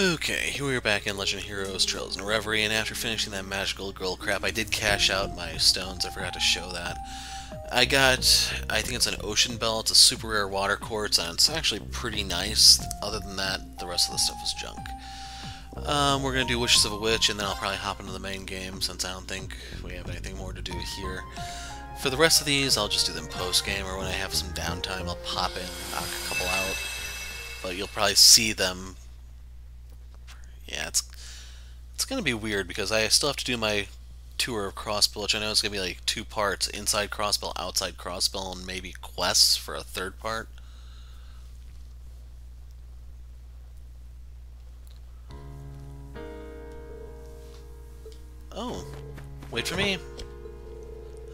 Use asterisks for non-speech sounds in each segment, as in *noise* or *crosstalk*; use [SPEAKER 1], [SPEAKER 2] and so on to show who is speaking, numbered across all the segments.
[SPEAKER 1] Okay, here we are back in Legend of Heroes Trails into Reverie, and after finishing that magical girl crap, I did cash out my stones. I forgot to show that. I got, I think it's an Ocean Bell. It's a super rare water quartz, and it's actually pretty nice. Other than that, the rest of the stuff is junk. Um, we're going to do Wishes of a Witch, and then I'll probably hop into the main game, since I don't think we have anything more to do here. For the rest of these, I'll just do them post-game, or when I have some downtime, I'll pop in, knock a couple out. But you'll probably see them yeah, it's it's gonna be weird because I still have to do my tour of Crossbell, which I know is gonna be like two parts: inside Crossbell, outside Crossbell, and maybe quests for a third part. Oh, wait for me.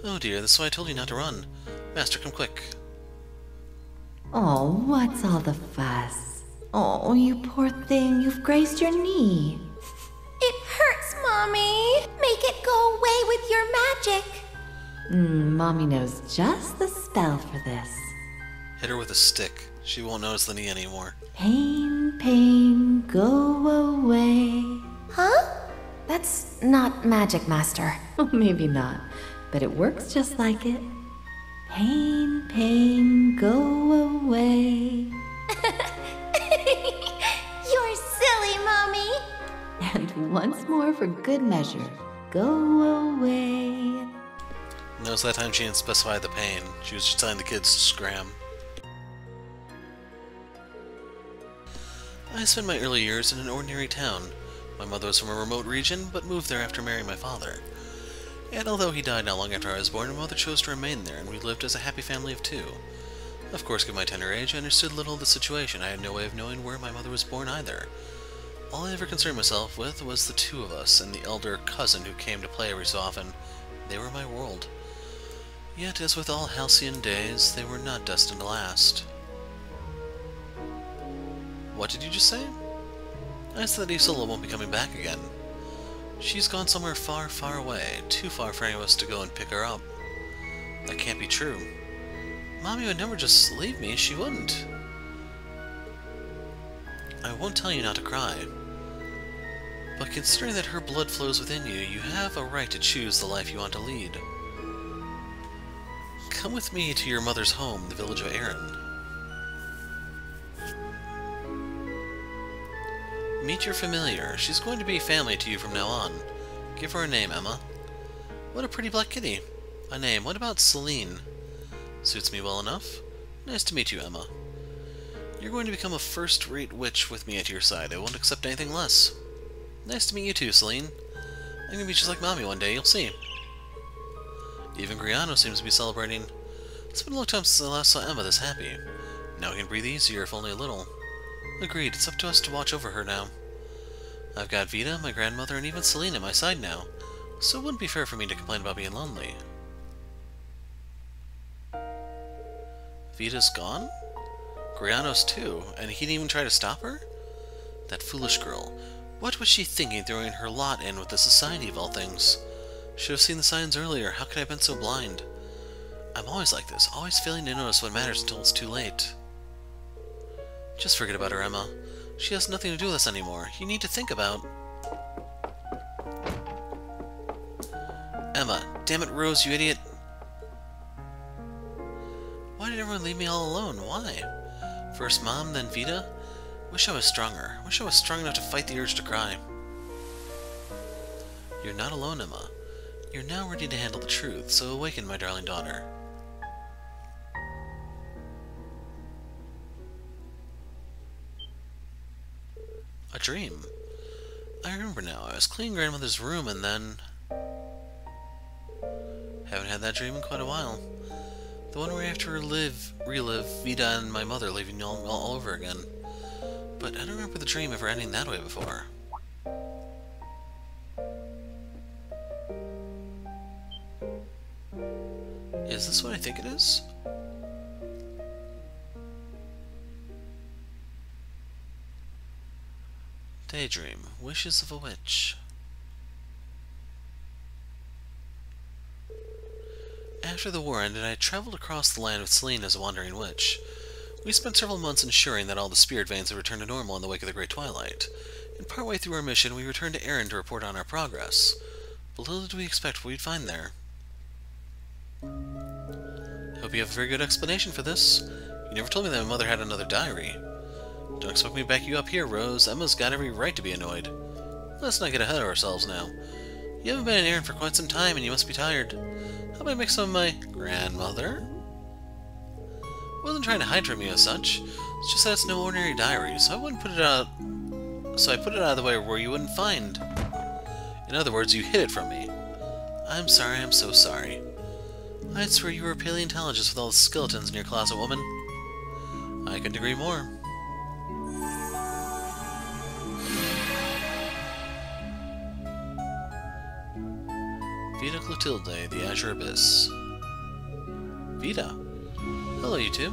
[SPEAKER 1] Oh dear, this is why I told you not to run. Master, come quick.
[SPEAKER 2] Oh, what's all the fuss? Oh, you poor thing, you've grazed your knee.
[SPEAKER 3] It hurts, Mommy. Make it go away with your magic.
[SPEAKER 2] Mm, Mommy knows just the spell for this.
[SPEAKER 1] Hit her with a stick. She won't notice the knee anymore.
[SPEAKER 2] Pain, pain, go away.
[SPEAKER 3] Huh?
[SPEAKER 2] That's not magic, Master. *laughs* Maybe not, but it works just like it. Pain, pain, go away. *laughs* *laughs*
[SPEAKER 3] You're silly, Mommy.
[SPEAKER 2] And once more for good measure, go away.
[SPEAKER 1] Notice that time she didn't specify the pain. She was just telling the kids to scram. I spent my early years in an ordinary town. My mother was from a remote region, but moved there after marrying my father. And although he died not long after I was born, my mother chose to remain there, and we lived as a happy family of two. Of course, given my tender age, I understood little of the situation. I had no way of knowing where my mother was born either. All I ever concerned myself with was the two of us and the elder cousin who came to play every so often. They were my world. Yet, as with all halcyon days, they were not destined to last. What did you just say? I said that Isara won't be coming back again. She's gone somewhere far, far away, too far for any of us to go and pick her up. That can't be true. Mommy would never just leave me, she wouldn't. I won't tell you not to cry. But considering that her blood flows within you, you have a right to choose the life you want to lead. Come with me to your mother's home, the village of Eryn. Meet your familiar. She's going to be family to you from now on. Give her a name, Emma. What a pretty black kitty. A name. What about Celine? Suits me well enough. Nice to meet you, Emma. You're going to become a first-rate witch with me at your side. I won't accept anything less. Nice to meet you too, Celine. I'm gonna be just like Mommy one day, you'll see. Even Grianos seems to be celebrating. It's been a long time since I last saw Emma this happy. Now I can breathe easier, if only a little. Agreed, it's up to us to watch over her now. I've got Vita, my grandmother, and even Celine at my side now, so it wouldn't be fair for me to complain about being lonely. Vita's gone? Grianos too, and he didn't even try to stop her? That foolish girl. What was she thinking throwing her lot in with the society of all things? Should have seen the signs earlier. How could I have been so blind? I'm always like this, always failing to notice what matters until it's too late. Just forget about her, Emma. She has nothing to do with us anymore. You need to think about... Emma, damn it, Rose, you idiot. Why did everyone leave me all alone? Why? First Mom, then Vita? Wish I was stronger. Wish I was strong enough to fight the urge to cry. You're not alone, Emma. You're now ready to handle the truth, so awaken, my darling daughter. A dream. I remember now. I was cleaning grandmother's room and then... Haven't had that dream in quite a while. The one where I have to relive, relive Vita and my mother leaving all, all over again. But I don't remember the dream ever ending that way before. Is this what I think it is? Daydream. Wishes of a Witch. After the war ended, I traveled across the land with Celine as a wandering witch. We spent several months ensuring that all the spirit veins had returned to normal in the wake of the Great Twilight. And partway through our mission, we returned to Eryn to report on our progress. But little did we expect what we'd find there. Hope you have a very good explanation for this. You never told me that my mother had another diary. Don't expect me to back you up here, Rose. Emma's got every right to be annoyed. Let's not get ahead of ourselves now. You haven't been in Eryn for quite some time, and you must be tired. How about I make some of my grandmother? I wasn't trying to hide from you as such. It's just that it's no ordinary diary, so I wouldn't put it out. So I put it out of the way where you wouldn't find. In other words, you hid it from me. I'm sorry, I'm so sorry. I'd swear you were a paleontologist with all the skeletons in your closet, woman. I couldn't agree more. Vita Clotilde, the Azure Abyss. Vita? Hello, you two.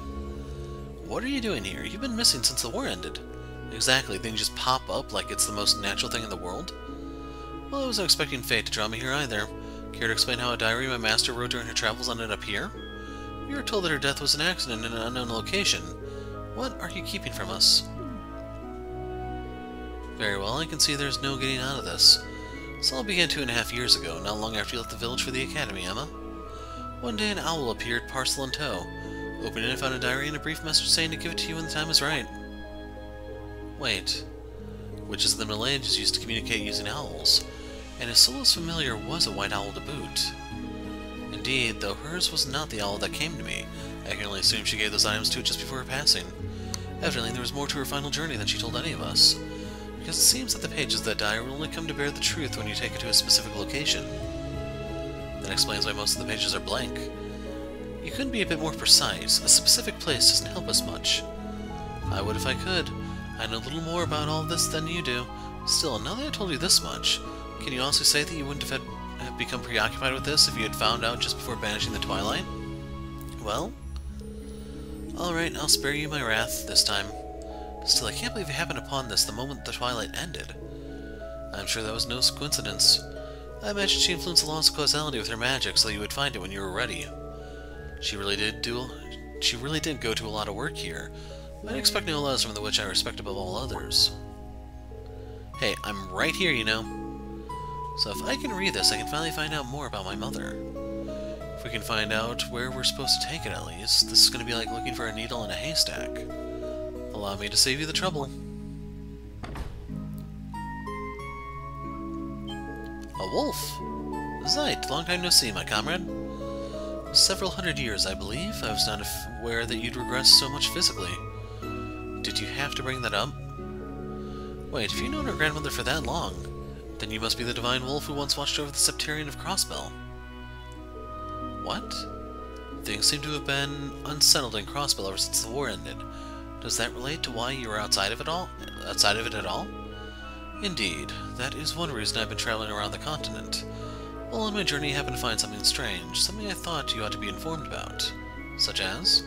[SPEAKER 1] What are you doing here? You've been missing since the war ended. Exactly, you just pop up like it's the most natural thing in the world? Well, I wasn't expecting fate to draw me here either. Care to explain how a diary my master wrote during her travels ended up here? We were told that her death was an accident in an unknown location. What are you keeping from us? Very well, I can see there's no getting out of this. This all began two and a half years ago, not long after you left the village for the academy, Emma. One day an owl appeared, parcel in tow. Opened it and found a diary and a brief message saying to give it to you when the time is right. Wait. Witches of the Middle Ages used to communicate using owls, and if Scylla's familiar was a white owl to boot. Indeed, though hers was not the owl that came to me, I can only assume she gave those items to it just before her passing. Evidently, there was more to her final journey than she told any of us, because it seems that the pages that will only come to bear the truth when you take it to a specific location. That explains why most of the pages are blank. You couldn't be a bit more precise. A specific place doesn't help us much. I would if I could. I know a little more about all this than you do. Still, now that I told you this much, can you honestly say that you wouldn't have, had, have become preoccupied with this if you had found out just before banishing the Twilight? Well? Alright, I'll spare you my wrath this time. Still, I can't believe you happened upon this the moment the Twilight ended. I'm sure that was no coincidence. I imagine she influenced the laws of causality with her magic so you would find it when you were ready. She really did do. She really did go to a lot of work here. I'd expect no less from the witch I respect above all others. Hey, I'm right here, you know. So if I can read this, I can finally find out more about my mother. If we can find out where we're supposed to take it, at least, this is going to be like looking for a needle in a haystack. Allow me to save you the trouble. A wolf! Zeit, long time no see, my comrade. Several hundred years, I believe. I was not aware that you'd regressed so much physically. Did you have to bring that up? Wait, if you've known her grandmother for that long, then you must be the divine wolf who once watched over the Sept-Terrion of Crossbell. What? Things seem to have been unsettled in Crossbell ever since the war ended. Does that relate to why you were outside of it all? Outside of it at all? Indeed, that is one reason I've been traveling around the continent. Well, on my journey I happened to find something strange, something I thought you ought to be informed about. Such as?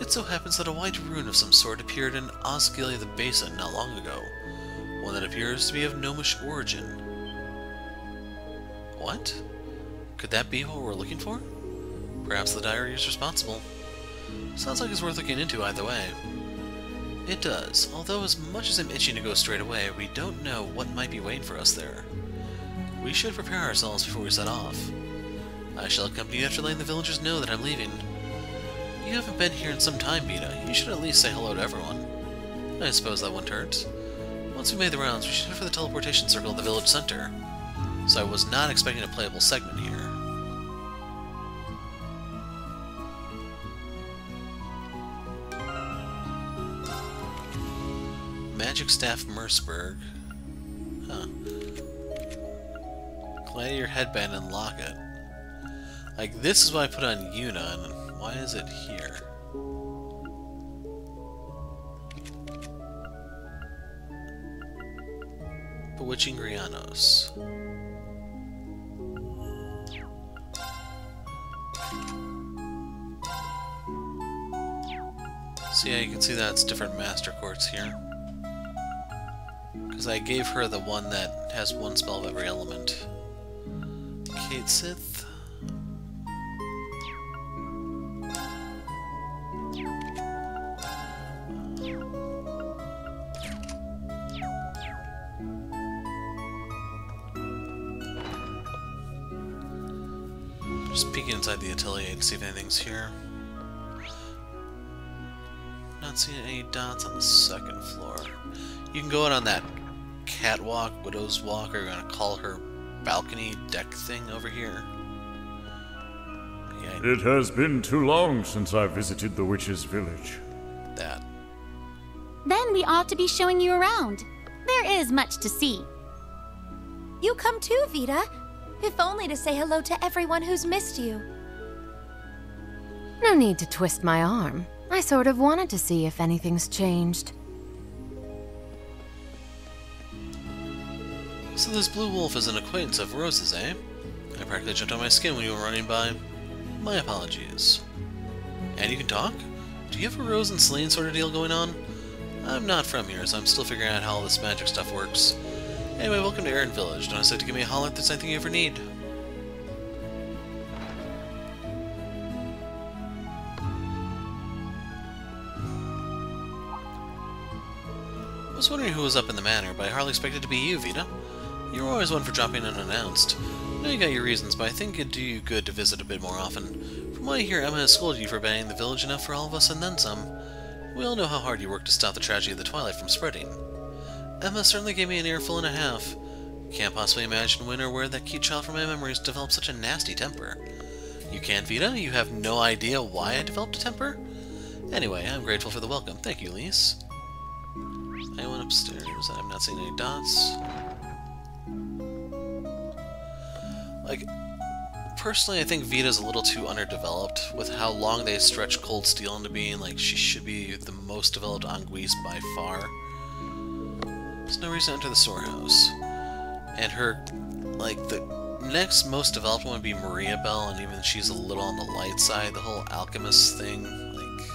[SPEAKER 1] It so happens that a white rune of some sort appeared in Osgiliath the Basin not long ago, one that appears to be of gnomish origin. What? Could that be what we're looking for? Perhaps the diary is responsible. Sounds like it's worth looking into either way. It does, although as much as I'm itching to go straight away, we don't know what might be waiting for us there. We should prepare ourselves before we set off. I shall accompany you after letting the villagers know that I'm leaving. You haven't been here in some time, Vita. You should at least say hello to everyone. I suppose that wouldn't hurt. Once we made the rounds, we should head for the teleportation circle at the village center. So I was not expecting a playable segment here. Magic Staff Merceberg. Huh. Your headband and lock it. Like, this is what I put on Juna, why is it here? Bewitching Grianos. So yeah, you can see that's different master quartz here. Because I gave her the one that has one spell of every element. Kate Sith. Just peeking inside the atelier to see if anything's here. Not seeing any dots on the second floor. You can go in on that catwalk, widow's walk, or you're gonna call her balcony deck thing over here.
[SPEAKER 4] Yeah, it has been too long since I visited the witch's village.
[SPEAKER 1] That.
[SPEAKER 5] Then we ought to be showing you around. There is much to see.
[SPEAKER 3] You come too, Vita. If only to say hello to everyone who's missed you.
[SPEAKER 2] No need to twist my arm. I sort of wanted to see if anything's changed.
[SPEAKER 1] So this blue wolf is an acquaintance of Rose's, eh? I practically jumped on my skin when you were running by. My apologies. And you can talk? Do you have a Rose and Celine sort of deal going on? I'm not from here, so I'm still figuring out how all this magic stuff works. Anyway, welcome to Eryn Village. Don't hesitate to give me a holler if there's anything you ever need. I was wondering who was up in the manor, but I hardly expected to be you, Vita. You were always one for dropping in unannounced. I know you got your reasons, but I think it'd do you good to visit a bit more often. From what I hear, Emma has scolded you for abandoning the village enough for all of us and then some. We all know how hard you worked to stop the tragedy of the Twilight from spreading. Emma certainly gave me an earful and a half. Can't possibly imagine when or where that cute child from my memories developed such a nasty temper. You can't, Vita? You have no idea why I developed a temper? Anyway, I'm grateful for the welcome. Thank you, Lise. I went upstairs. I'm not seeing any dots. Like, personally, I think Vita's a little too underdeveloped with how long they stretch Cold Steel into being. Like, she should be the most developed Anguis by far. There's no reason to enter the storehouse. And her, like, the next most developed one would be Mariabell, and even she's a little on the light side. The whole alchemist thing, like,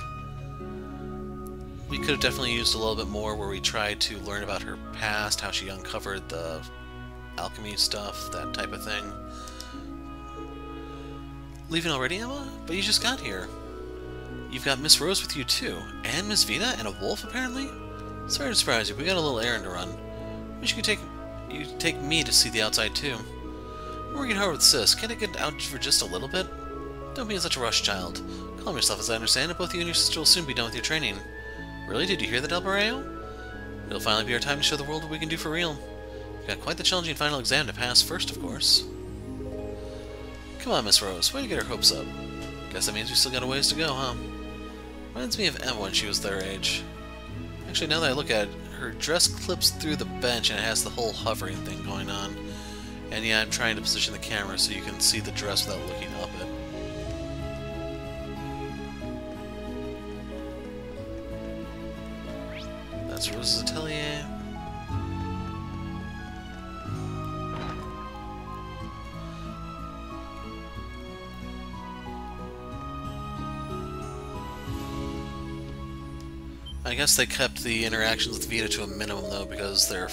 [SPEAKER 1] we could have definitely used a little bit more where we tried to learn about her past, how she uncovered the alchemy stuff, that type of thing. Leaving already, Emma? But you just got here. You've got Miss Rose with you too, and Miss Vita, and a wolf apparently? Sorry to surprise you, we got a little errand to run. Wish you could take you take me to see the outside too. I'm working hard with Sis. Can't I get out for just a little bit? Don't be in such a rush, child. Calm yourself as I understand it, both you and your sister will soon be done with your training. Really? Did you hear that, El It'll finally be our time to show the world what we can do for real. Got quite the challenging final exam to pass first, of course. Come on, Miss Rose. Way to get her hopes up. Guess that means we still got a ways to go, huh? Reminds me of Emma when she was their age. Actually, now that I look at it, her dress clips through the bench and it has the whole hovering thing going on. And yeah, I'm trying to position the camera so you can see the dress without looking up it. That's Rose's atelier. I guess they kept the interactions with Vita to a minimum, though, because they're...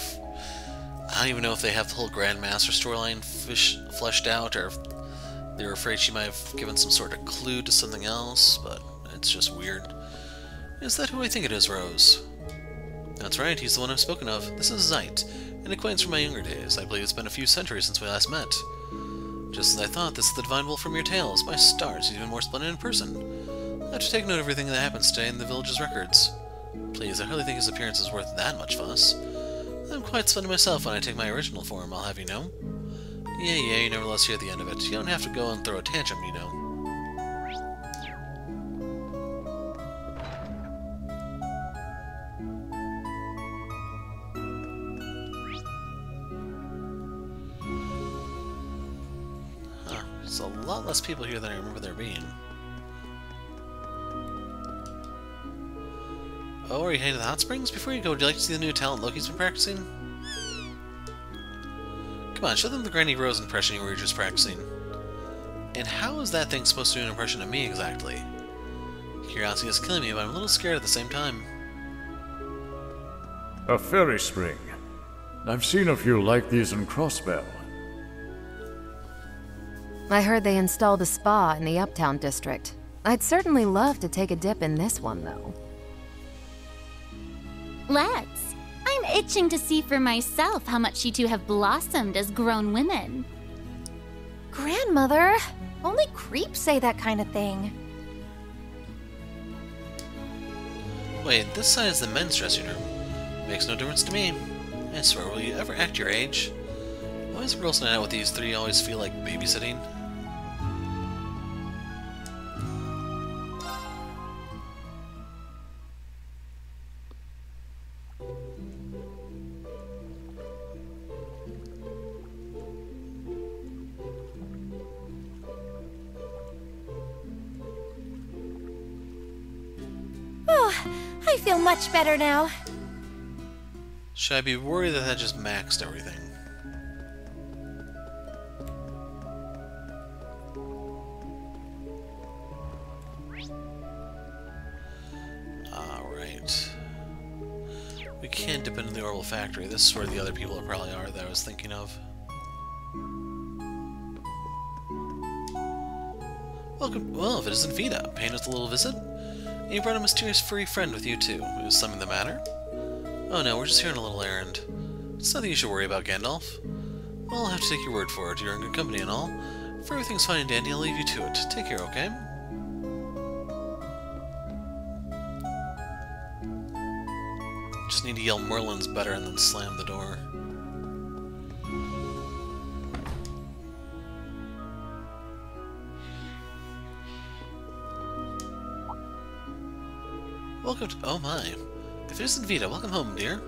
[SPEAKER 1] I don't even know if they have the whole Grandmaster storyline fleshed out, or if they were afraid she might have given some sort of clue to something else, but it's just weird. Is that who I think it is, Rose? That's right, he's the one I've spoken of. This is Zeit, an acquaintance from my younger days. I believe it's been a few centuries since we last met. Just as I thought, this is the Divine Wolf from your tales. My stars, he's even more splendid in person. I have to take note of everything that happens today in the village's records. Please, I hardly think his appearance is worth that much fuss. I'm quite splendid myself when I take my original form, I'll have you know. Yeah, yeah, you nevertheless hear the end of it. You don't have to go and throw a tantrum, you know. Huh, there's a lot less people here than I remember there being. Oh, are you heading to the hot springs? Before you go, would you like to see the new talent Loki's been practicing? Come on, show them the Granny Rose impression you were just practicing. And how is that thing supposed to do an impression of me, exactly? Curiosity is killing me, but I'm a little scared at the same time.
[SPEAKER 4] A fairy spring. I've seen a few like these in Crossbell.
[SPEAKER 2] I heard they installed a spa in the Uptown district. I'd certainly love to take a dip in this one, though.
[SPEAKER 5] Let's. I'm itching to see for myself how much you two have blossomed as grown women.
[SPEAKER 3] Grandmother, Only creeps say that kind of thing.
[SPEAKER 1] Wait, this side is the men's dressing room. Makes no difference to me. I swear, will you ever act your age? Why does girls night out with these three always feel like babysitting?
[SPEAKER 3] Much better now.
[SPEAKER 1] Should I be worried that that just maxed everything? Alright. We can't dip into the orbital factory. This is where the other people probably are that I was thinking of. Welcome. Well, if it isn't Vita, paying us a little visit. You brought a mysterious furry friend with you too. Is something the matter? Oh no, we're just here on a little errand. It's nothing you should worry about, Gandalf. Well, I'll have to take your word for it. You're in good company and all. If everything's fine and dandy, I'll leave you to it. Take care, okay? Just need to yell Merlin's better and then slam the door. Welcome to- oh my. If it isn't Vita, welcome home, dear.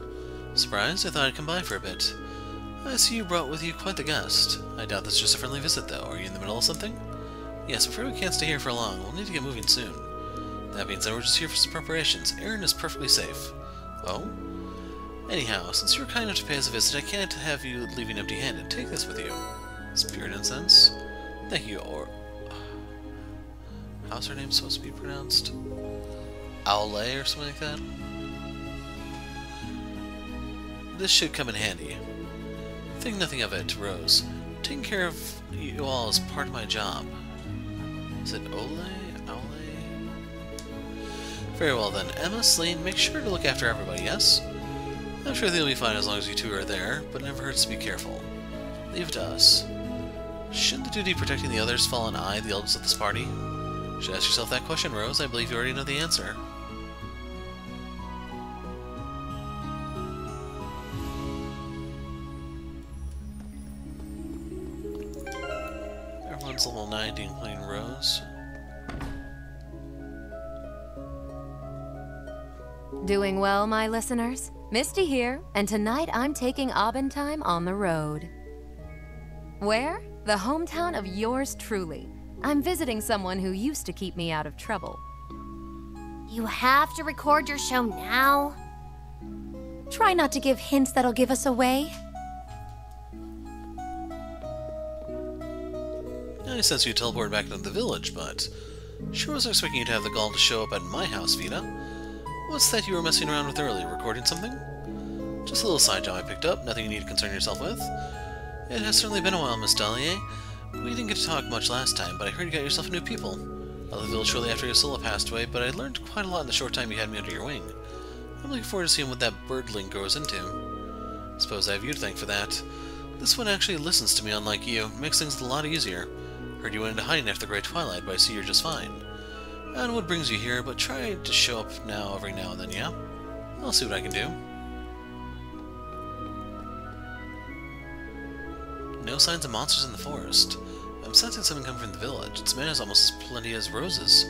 [SPEAKER 1] Surprised? I thought I'd come by for a bit. I see you brought with you quite the guest. I doubt that's just a friendly visit, though. Are you in the middle of something? Yes, I'm afraid we can't stay here for long. We'll need to get moving soon. That means that we're just here for some preparations. Aaron is perfectly safe. Oh? Anyhow, since you were kind enough to pay us a visit, I can't have you leaving empty-handed. Take this with you. Spirit incense. Thank you, or... How's her name supposed to be pronounced? Owlay or something like that? This should come in handy. Think nothing of it, Rose. Taking care of you all is part of my job. Is it Ole? Owlay? Very well then. Emma, Celine, make sure to look after everybody, yes? I'm sure they'll be fine as long as you two are there, but it never hurts to be careful. Leave it to us. Shouldn't the duty protecting the others fall on I, the eldest of this party? Should ask yourself that question, Rose. I believe you already know the answer.
[SPEAKER 2] Doing well, my listeners? Misty here, and tonight I'm taking Abentime on the road. Where? The hometown of yours truly. I'm visiting someone who used to keep me out of trouble.
[SPEAKER 3] You have to record your show now? Try not to give hints that'll give us away.
[SPEAKER 1] I sense you teleported back to the village, but sure wasn't expecting you to have the gall to show up at my house, Vita. What's that you were messing around with earlier, recording something? Just a little side job I picked up, nothing you need to concern yourself with. It has certainly been a while, Miss Dahlier. We didn't get to talk much last time, but I heard you got yourself a new pupil. I left the village shortly after Isara passed away, but I learned quite a lot in the short time you had me under your wing. I'm looking forward to seeing what that birdling grows into. Suppose I have you to thank for that. This one actually listens to me unlike you, makes things a lot easier. Heard you went into hiding after the Great Twilight, but I see you're just fine. I what brings you here, but try to show up now every now and then, yeah? I'll see what I can do. No signs of monsters in the forest. I'm sensing something coming from the village. Its man is almost as plenty as roses.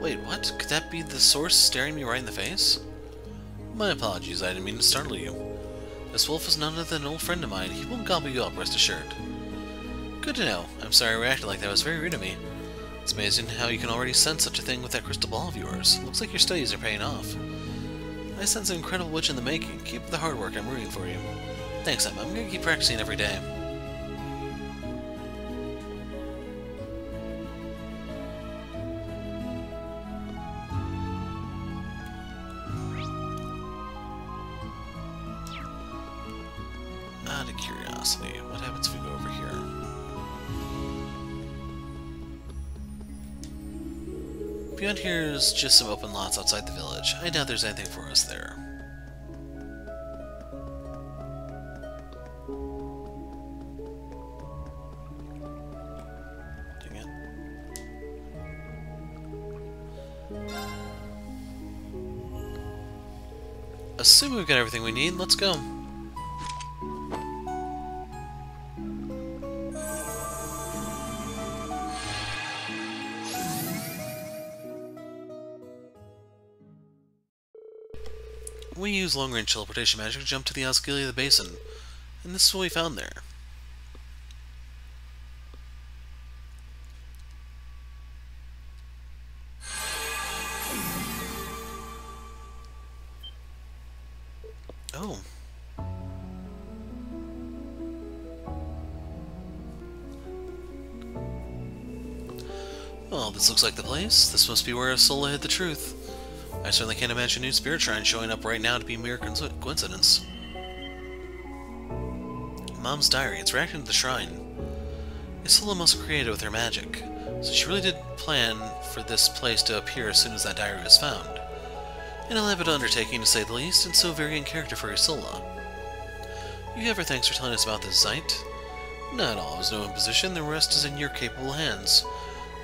[SPEAKER 1] Wait, what? Could that be the source staring me right in the face? My apologies, I didn't mean to startle you. This wolf is none other than an old friend of mine. He won't gobble you up, rest assured. Good to know. I'm sorry I reacted like that. It was very rude of me. It's amazing how you can already sense such a thing with that crystal ball of yours. Looks like your studies are paying off. I sense an incredible witch in the making. Keep the hard work. I'm rooting for you. Thanks, Emma. I'm gonna keep practicing every day. There's just some open lots outside the village. I doubt there's anything for us there. Assume we've got everything we need, let's go. Use long-range teleportation magic to jump to the Osgiliath Basin, and this is what we found there. Oh. Well, this looks like the place. This must be where Isara hid the truth. I certainly can't imagine a new spirit shrine showing up right now to be mere coincidence. Mom's diary. It's reacting to the shrine. Isara must have created with her magic, so she really did plan for this place to appear as soon as that diary was found. An elaborate undertaking, to say the least, and so very in character for Isara. You have her thanks for telling us about this site. Not all is no imposition, the rest is in your capable hands.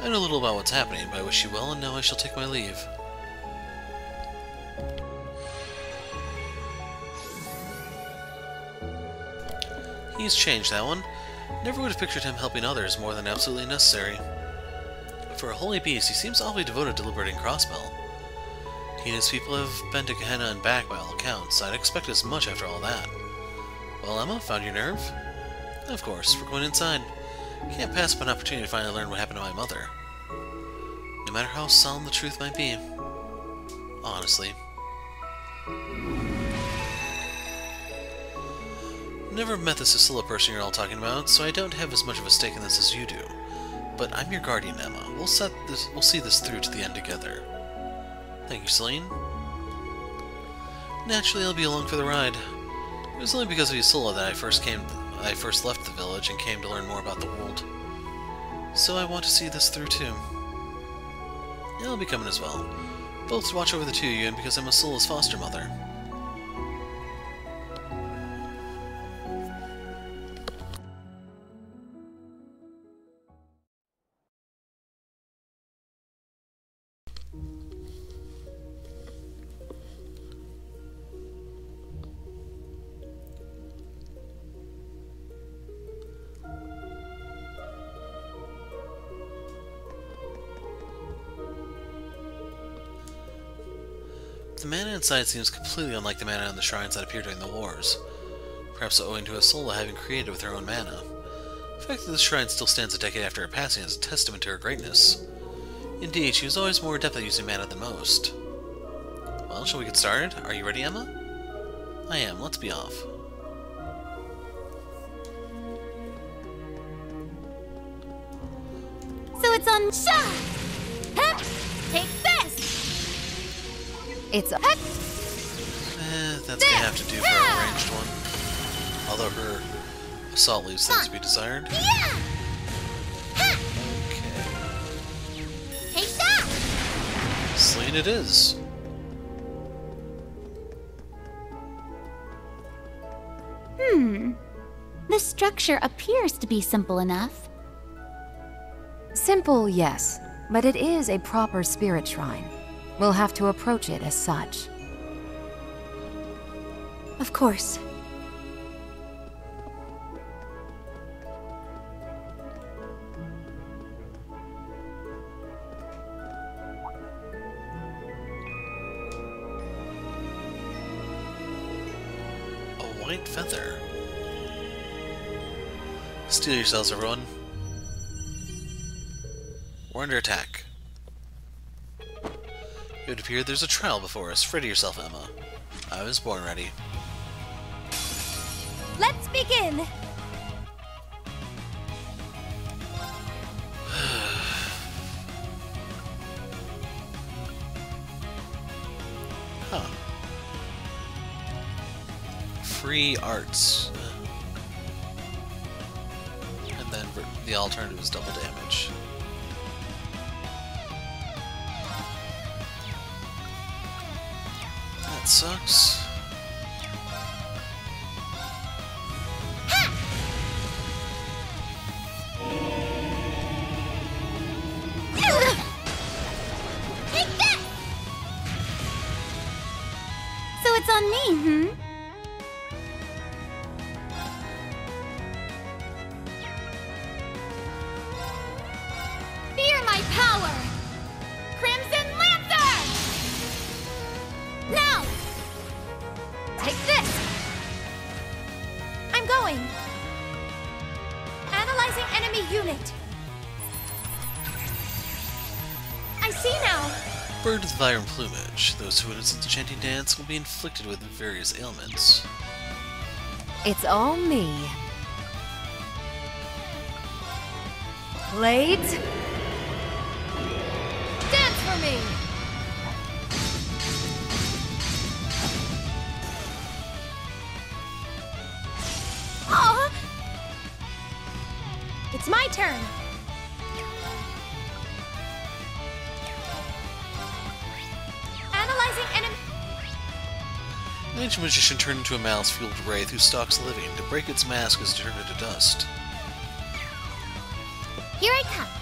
[SPEAKER 1] I know a little about what's happening, but I wish you well, and now I shall take my leave. He's changed, that one. Never would have pictured him helping others more than absolutely necessary. For a holy beast, he seems awfully devoted to liberating Crossbell. He and his people have been to Gehenna and back by all accounts. I'd expect as much after all that. Well, Emma, found your nerve? Of course, we're going inside. Can't pass up an opportunity to finally learn what happened to my mother. No matter how solemn the truth might be. Honestly. Never met the Cecilia person you're all talking about, so I don't have as much of a stake in this as you do. But I'm your guardian, Emma. We'll set this we'll see this through to the end together. Thank you, Celine. Naturally, I'll be along for the ride. It was only because of Isara that I first came I first left the village and came to learn more about the world. So I want to see this through too. I'll be coming as well. Both to watch over the two of you and because I'm Isara's foster mother. Inside seems completely unlike the mana in the shrines that appeared during the wars, perhaps owing to Isara having created with her own mana. The fact that this shrine still stands a decade after her passing is a testament to her greatness. Indeed, she was always more adept at using mana than most. Well, shall we get started? Are you ready, Emma? I am. Let's be off.
[SPEAKER 3] So it's on Sha!
[SPEAKER 2] It's a.
[SPEAKER 1] Eh, that's gonna have to do for a ranged one. Although her assault leaves things to be desired. Okay.
[SPEAKER 3] Take that!
[SPEAKER 1] Slain it is.
[SPEAKER 5] Hmm. The structure appears to be simple enough.
[SPEAKER 2] Simple, yes, but it is a proper spirit shrine. We'll have to approach it as such.
[SPEAKER 3] Of course.
[SPEAKER 1] A white feather. Steel yourselves, everyone. We're under attack. It would appear there's a trial before us. Ready yourself, Emma. I was born ready.
[SPEAKER 3] Let's begin! *sighs*
[SPEAKER 1] Huh. Free arts. And then the alternative is double damage. That sucks. With vibrant plumage. Those who witness the chanting dance will be inflicted with various ailments.
[SPEAKER 2] It's all me. Blades,
[SPEAKER 3] Dance for me! *gasps*
[SPEAKER 5] It's my turn!
[SPEAKER 1] Ancient magician turned into a mouse-fueled wraith who stalks living. To break its mask is to turn it to dust.
[SPEAKER 3] Here I come.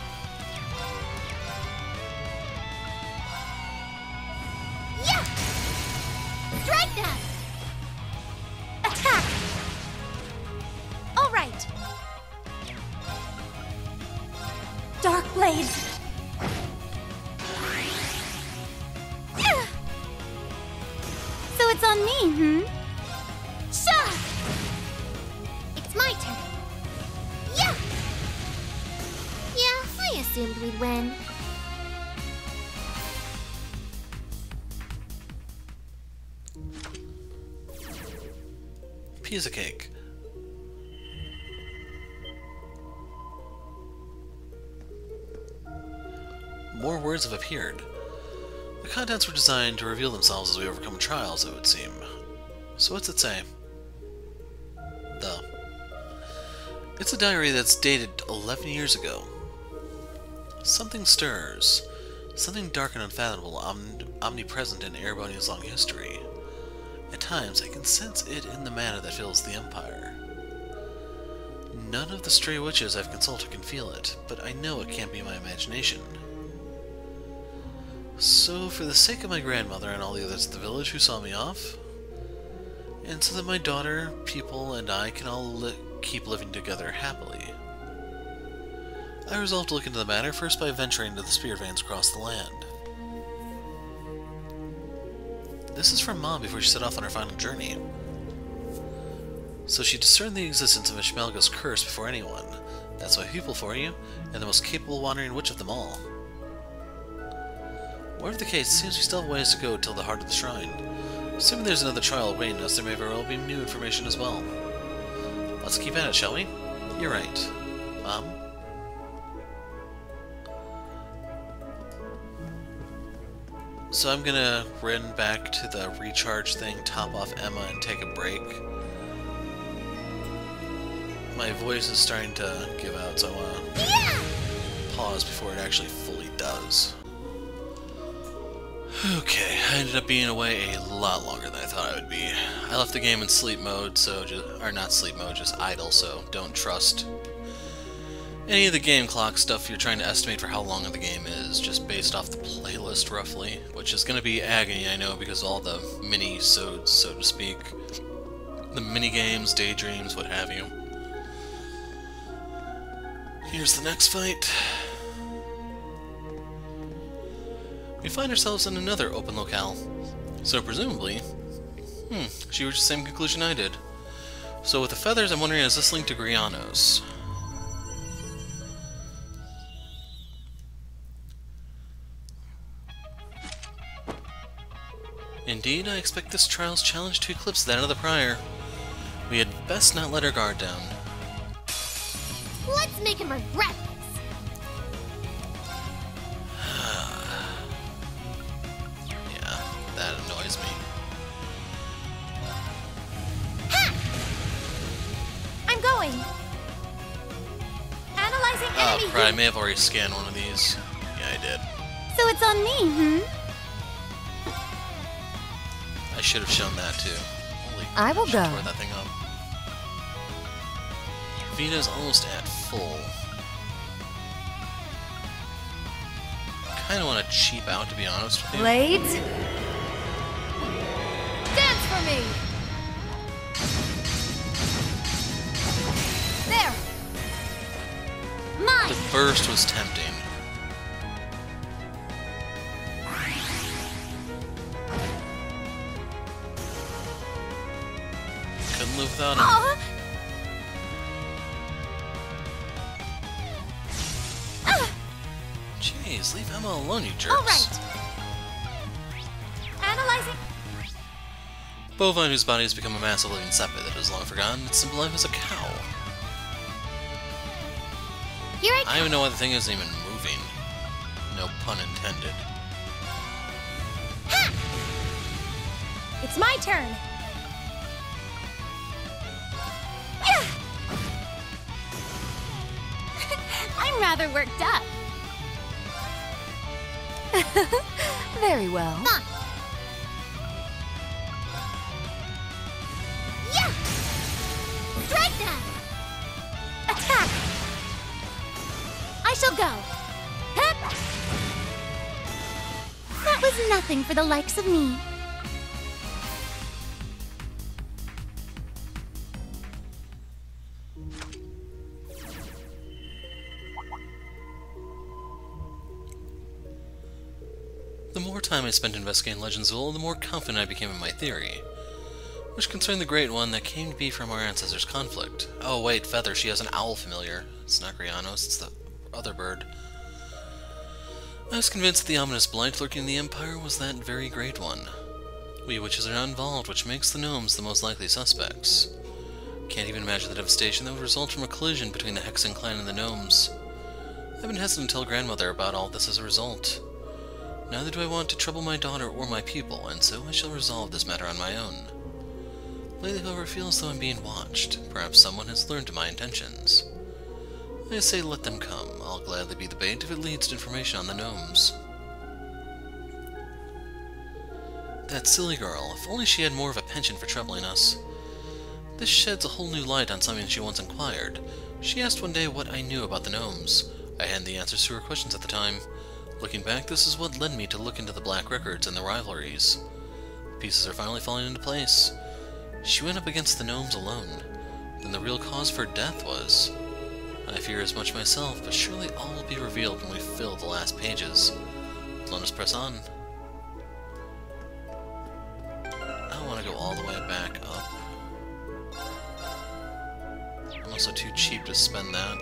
[SPEAKER 1] Of cake. More words have appeared. The contents were designed to reveal themselves as we overcome trials, it would seem. So what's it say? The. It's a diary that's dated 11 years ago. Something stirs. Something dark and unfathomable, om omnipresent in Erebonia's long history. At times, I can sense it in the mana that fills the Empire. None of the stray witches I've consulted can feel it, but I know it can't be my imagination. So, for the sake of my grandmother and all the others at the village who saw me off, and so that my daughter, people, and I can all li keep living together happily, I resolved to look into the matter first by venturing into the spirit veins across the land. This is from Mom before she set off on her final journey. So she discerned the existence of Ishmelga's curse before anyone. That's my pupil for you, and the most capable wandering witch of them all. Whatever the case, it seems we still have ways to go till the heart of the shrine. Assuming there's another trial awaiting us, there may very well be new information as well. Let's keep at it, shall we? You're right. Mom? So I'm gonna run back to the recharge thing, top off Emma, and take a break. My voice is starting to give out, so I wanna pause before it actually fully does. Okay, I ended up being away a lot longer than I thought I would be. I left the game in sleep mode, so just or not sleep mode, just idle, so don't trust any of the game clock stuff you're trying to estimate for how long the game is, just based off the playlist roughly, which is going to be agony, I know, because all the mini-sodes, so to speak. The mini-games, daydreams, what have you. Here's the next fight. We find ourselves in another open locale. So presumably, hmm, she reached the same conclusion I did. So with the feathers, I'm wondering, is this linked to Grianos? Indeed, I expect this trial's challenge to eclipse that of the prior. We had best not let our guard down.
[SPEAKER 3] Let's make him regret this. *sighs*
[SPEAKER 1] Yeah, that annoys me.
[SPEAKER 5] I'm going. Analyzing
[SPEAKER 1] Oh,
[SPEAKER 5] enemy.
[SPEAKER 1] crap, I may have already scanned one of these. Yeah, I did.
[SPEAKER 5] So it's on me, hmm?
[SPEAKER 1] I should have shown that too. Holy
[SPEAKER 2] I will go.
[SPEAKER 1] tore that thing up. Vita's almost at full. Kinda wanna cheap out to be honest with you.
[SPEAKER 2] blades,
[SPEAKER 3] Dance for me! There!
[SPEAKER 5] Mine!
[SPEAKER 1] The burst was tempting. Bovine whose body has become a mass of living sepith that is long forgotten, its simple life as a cow.
[SPEAKER 3] Here I
[SPEAKER 1] I don't even know why the thing isn't even moving. No pun intended.
[SPEAKER 3] It's my turn. *laughs*
[SPEAKER 5] I'm rather worked up. *laughs*
[SPEAKER 2] Very well.
[SPEAKER 3] Fine.
[SPEAKER 5] Nothing for the likes of me.
[SPEAKER 1] The more time I spent investigating Legends of the more confident I became in my theory. Which concerned the Great One that came to be from our ancestors' conflict. Oh wait, Feather, she has an owl familiar. It's not Grianos, it's the other bird. I was convinced that the ominous blight lurking in the Empire was that very Great One. We witches are not involved, which makes the gnomes the most likely suspects. Can't even imagine the devastation that would result from a collision between the Hexen clan and the gnomes. I've been hesitant to tell grandmother about all this as a result. Neither do I want to trouble my daughter or my people, and so I shall resolve this matter on my own. Lately, however, it feels as though I'm being watched. Perhaps someone has learned of my intentions. I say let them come. I'll gladly be the bait if it leads to information on the gnomes. That silly girl. If only she had more of a penchant for troubling us. This sheds a whole new light on something she once inquired. She asked one day what I knew about the gnomes. I had the answers to her questions at the time. Looking back, this is what led me to look into the black records and the rivalries. The pieces are finally falling into place. She went up against the gnomes alone. Then the real cause for her death was. I fear as much myself, but surely all will be revealed when we fill the last pages. Let us press on. I want to go all the way back up. I'm also too cheap to spend that.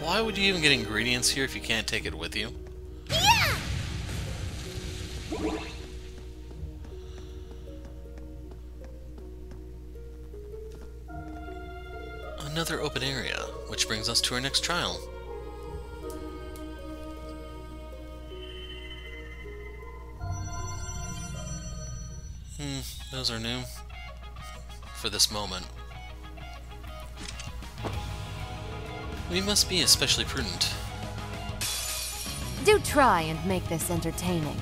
[SPEAKER 1] Why would you even get ingredients here if you can't take it with you? Another open area, which brings us to our next trial. Hmm, those are new. For this moment. We must be especially prudent.
[SPEAKER 2] Do try and make this entertaining.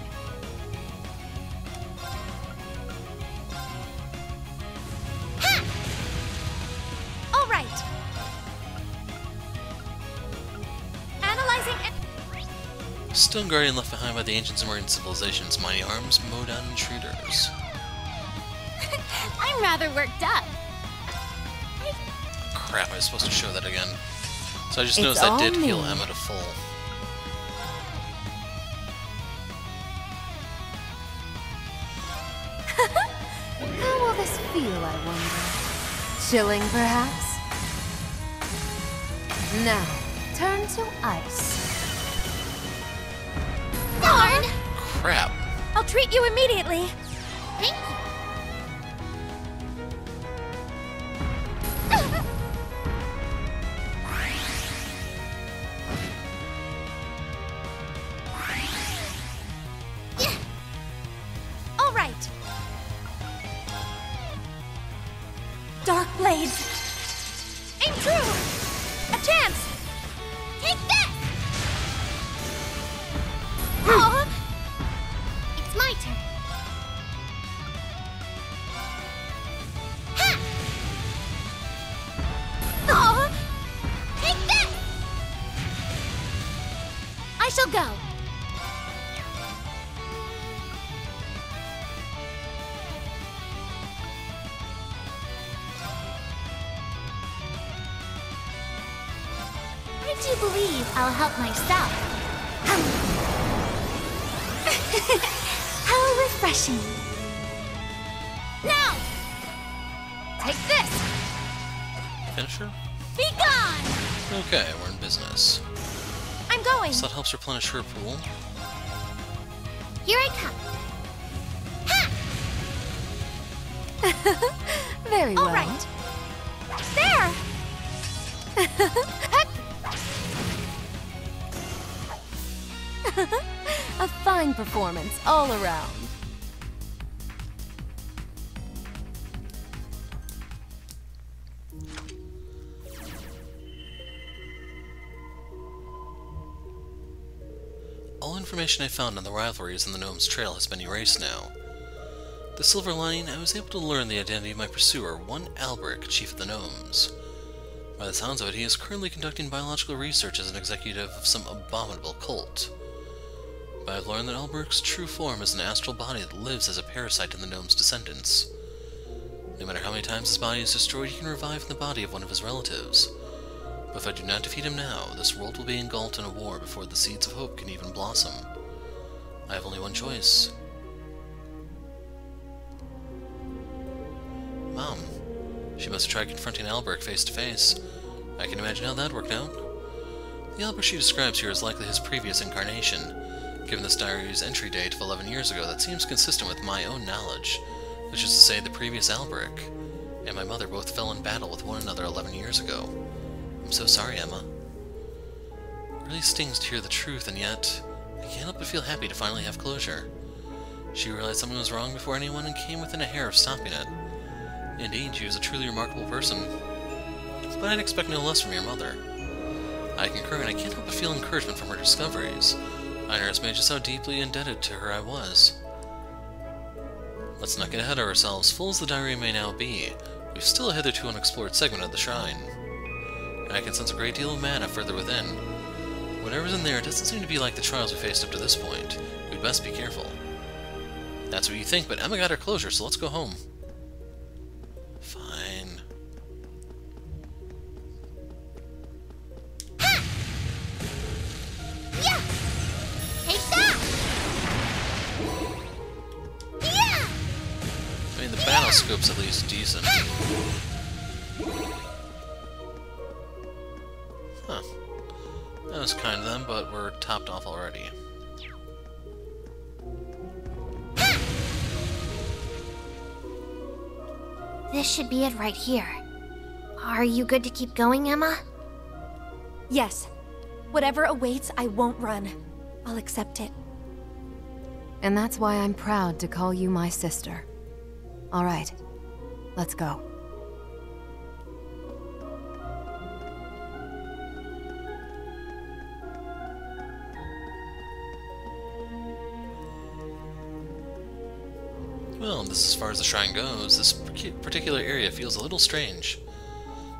[SPEAKER 1] Stone Guardian left behind by the ancient Zemurian civilization's mighty arms, down intruders. *laughs*
[SPEAKER 5] I'm rather worked up.
[SPEAKER 1] Crap, I was supposed to show that again. So I just
[SPEAKER 2] It's
[SPEAKER 1] noticed I did
[SPEAKER 2] all
[SPEAKER 1] heal. Emma to full. *laughs*
[SPEAKER 2] How will this feel, I wonder? Chilling, perhaps? Now, turn to ice.
[SPEAKER 3] Darn!
[SPEAKER 1] Crap!
[SPEAKER 3] I'll treat you immediately. How. Now! Take this!
[SPEAKER 1] Finisher?
[SPEAKER 3] Be gone!
[SPEAKER 1] Okay, we're in business.
[SPEAKER 3] I'm going.
[SPEAKER 1] So that helps replenish her pool.
[SPEAKER 3] Here I come. Ha! *laughs*
[SPEAKER 2] Very
[SPEAKER 3] All
[SPEAKER 2] well.
[SPEAKER 3] right. There! *laughs* *laughs*
[SPEAKER 2] A fine performance all around.
[SPEAKER 1] Information I found on the rivalries in the Gnome's Trail has been erased now. The silver lining, I was able to learn the identity of my pursuer, one Alberich, chief of the Gnomes. By the sounds of it, he is currently conducting biological research as an executive of some abominable cult. But I've learned that Alberich's true form is an astral body that lives as a parasite in the Gnome's descendants. No matter how many times his body is destroyed, he can revive in the body of one of his relatives. If I do not defeat him now, this world will be engulfed in a war before the seeds of hope can even blossom. I have only one choice. Mom. She must have tried confronting Alberich face to face. I can imagine how that worked out. The Alberich she describes here is likely his previous incarnation. Given this diary's entry date of 11 years ago, that seems consistent with my own knowledge, which is to say the previous Alberich and my mother both fell in battle with one another 11 years ago. So sorry, Emma. It really stings to hear the truth, and yet I can't help but feel happy to finally have closure. She realized something was wrong before anyone and came within a hair of stopping it. Indeed, she was a truly remarkable person. But I'd expect no less from your mother. I concur, and I can't help but feel encouragement from her discoveries. I underestimated just how deeply indebted to her I was. Let's not get ahead of ourselves. Full as the diary may now be, we've still a hitherto unexplored segment of the shrine. I can sense a great deal of mana further within. Whatever's in there doesn't seem to be like the trials we faced up to this point. We'd best be careful. That's what you think, but Emma got her closure, so let's go home. Fine.
[SPEAKER 3] Yeah! Take that! Yeah!
[SPEAKER 1] I mean, the battle scope's at least decent. Was kind of them, but we're topped off already.
[SPEAKER 3] This should be it right here. Are you good to keep going, Emma?
[SPEAKER 6] Yes. Whatever awaits, I won't run. I'll accept it.
[SPEAKER 2] And that's why I'm proud to call you my sister. All right, let's go.
[SPEAKER 1] This as far as the shrine goes. This particular area feels a little strange.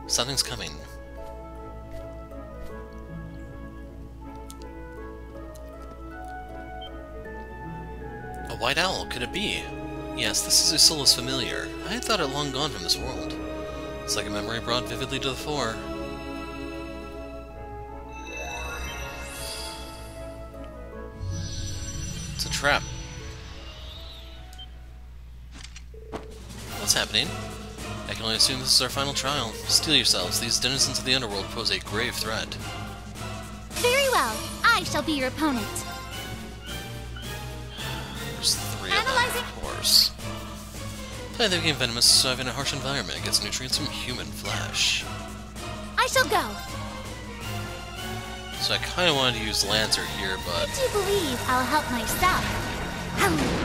[SPEAKER 1] Something's coming. A white owl, could it be? Yes, this is Isara's familiar. I had thought it long gone from this world. It's like a memory brought vividly to the fore. Happening? I can only assume this is our final trial. Steel yourselves. These denizens of the underworld pose a grave threat.
[SPEAKER 3] Very well. I shall be your opponent.
[SPEAKER 1] There's three of
[SPEAKER 3] Analyzing.
[SPEAKER 1] them, of course. Play the game venomous, so in a harsh environment it gets nutrients from human flesh.
[SPEAKER 3] I shall go.
[SPEAKER 1] So I kind of wanted to use Lancer here, but
[SPEAKER 3] Do believe I'll help myself.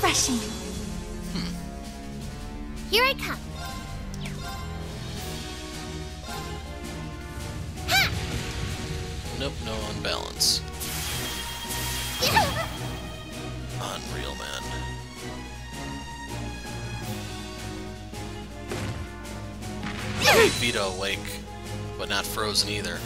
[SPEAKER 3] Refreshing. Here I come.
[SPEAKER 1] nope, no unbalance. Unreal, man. Vita awake, but not frozen either.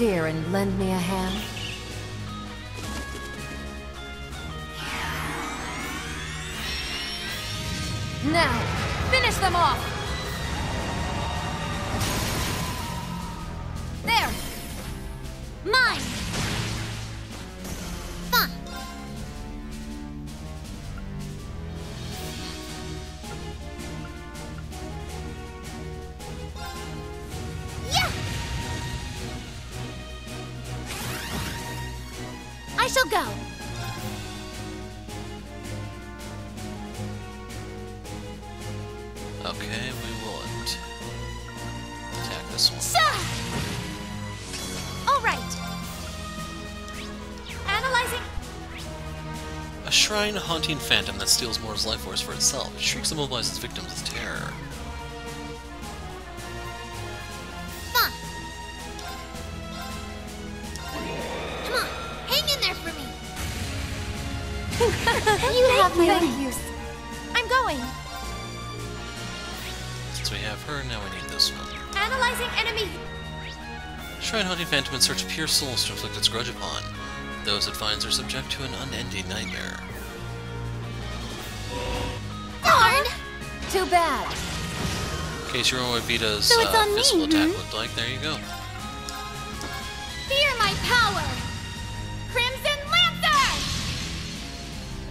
[SPEAKER 2] Dear and lend me a hand.
[SPEAKER 1] Shrine haunting phantom that steals Mora's life force for itself. It shrieks and mobilizes its victims with terror.
[SPEAKER 3] Fine. Come on, hang in there for me. *laughs* you have my
[SPEAKER 6] Thank you. I'm going.
[SPEAKER 1] Since we have her, now we need this one.
[SPEAKER 3] Analyzing enemy.
[SPEAKER 1] Shrine hunting phantom in search of pure souls to inflict its grudge upon. Those it finds are subject to an unending nightmare.
[SPEAKER 2] Too bad.
[SPEAKER 1] In case you remember what Vita's
[SPEAKER 3] So
[SPEAKER 1] uh, physical attack
[SPEAKER 3] hmm?
[SPEAKER 1] looked like, there you go.
[SPEAKER 3] Fear my power! Crimson Lancer!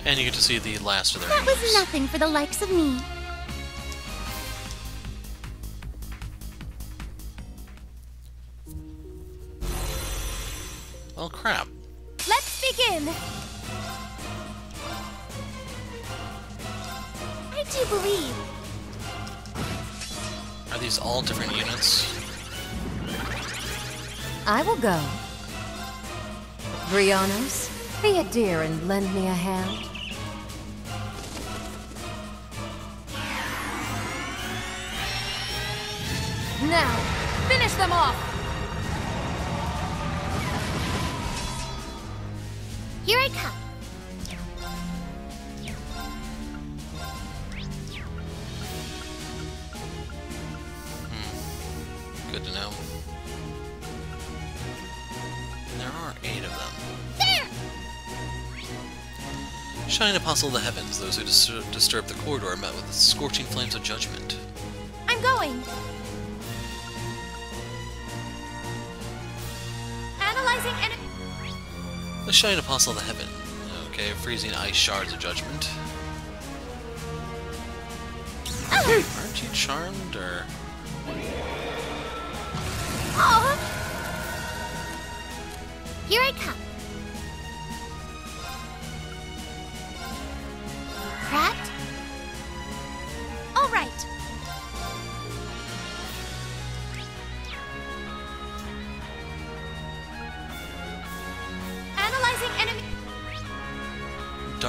[SPEAKER 1] And you get to see the last of their
[SPEAKER 3] That was nothing for the likes of me.
[SPEAKER 1] Well, crap.
[SPEAKER 3] Let's begin! Do you believe.
[SPEAKER 1] Are these all different units?
[SPEAKER 2] I will go. Grianos, be a dear and lend me a hand.
[SPEAKER 6] Now, finish them off!
[SPEAKER 1] Of the Heavens, those who dis- disturb the corridor are met with the scorching flames of judgment.
[SPEAKER 3] I'm going. Analyzing enemy.
[SPEAKER 1] The Shine Apostle of the Heaven. Okay, freezing ice shards of judgment. Oh. Aren't you charmed, or...
[SPEAKER 3] Oh! Here I come.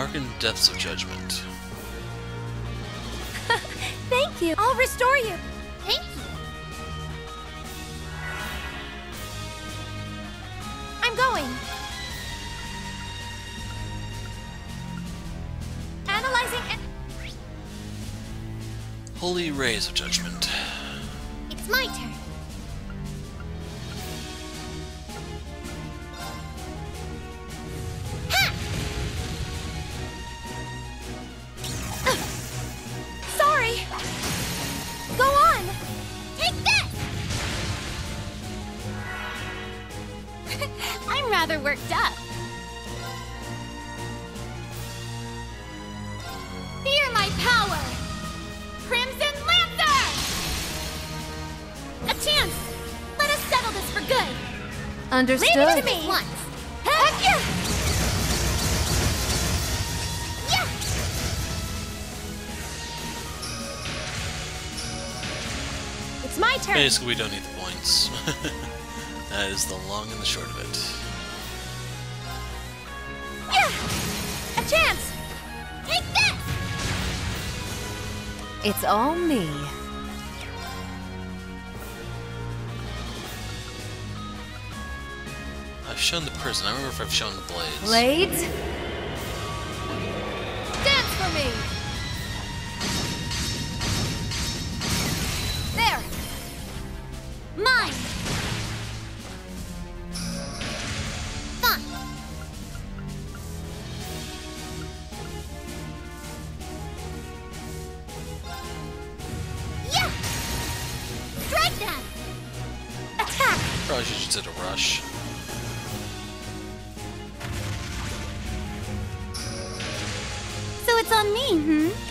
[SPEAKER 1] Darkened Depths of Judgment. *laughs*
[SPEAKER 3] Thank you. I'll restore you. Thank you. I'm going. Analyzing
[SPEAKER 1] Holy Rays of Judgment.
[SPEAKER 2] Understood.
[SPEAKER 3] Leave it to me! Once! Heck yeah! Yeah! It's my turn!
[SPEAKER 1] Basically, we don't need the points. *laughs* that is the long and the short of it.
[SPEAKER 3] Yeah! A chance! Take this!
[SPEAKER 2] It's all me.
[SPEAKER 1] Prison. I remember if I've shown blades.
[SPEAKER 2] Blades? Dance for me!
[SPEAKER 3] There!
[SPEAKER 5] Mine!
[SPEAKER 3] Fun! Yeah! Strike them! Attack!
[SPEAKER 1] Probably should just did a rush.
[SPEAKER 5] It's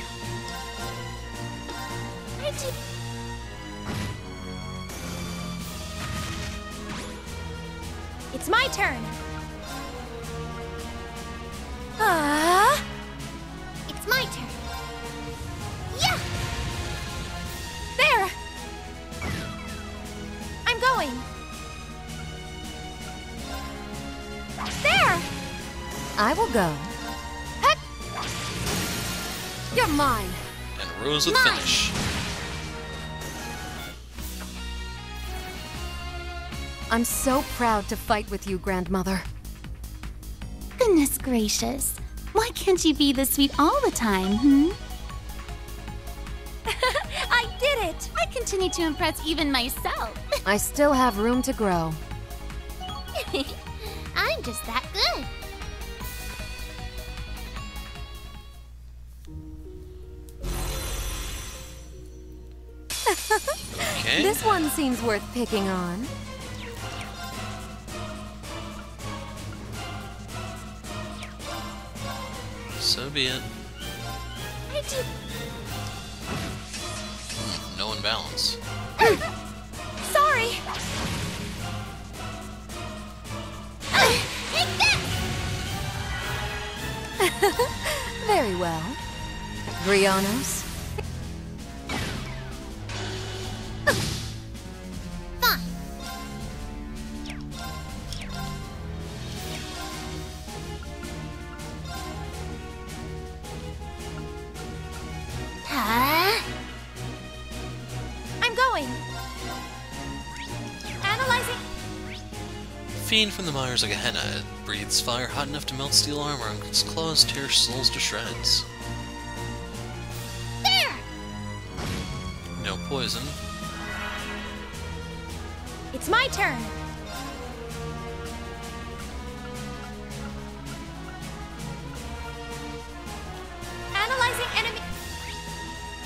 [SPEAKER 2] proud to fight with you, Grandmother.
[SPEAKER 5] Goodness gracious. Why can't you be this sweet all the time, hmm? *laughs*
[SPEAKER 3] I did it!
[SPEAKER 5] I continue to impress even myself. *laughs*
[SPEAKER 2] I still have room to grow. *laughs*
[SPEAKER 3] I'm just that good.
[SPEAKER 1] Okay.
[SPEAKER 2] This one seems worth picking on.
[SPEAKER 1] It.
[SPEAKER 3] I do.
[SPEAKER 1] Hmm, no imbalance. *clears throat*
[SPEAKER 3] Sorry. *laughs*
[SPEAKER 2] Very well. Grianos,
[SPEAKER 1] Fiend from the mires of Gehenna. It breathes fire hot enough to melt steel armor, and its claws tear souls to shreds.
[SPEAKER 3] There!
[SPEAKER 1] No poison.
[SPEAKER 3] It's my turn. Analyzing enemy.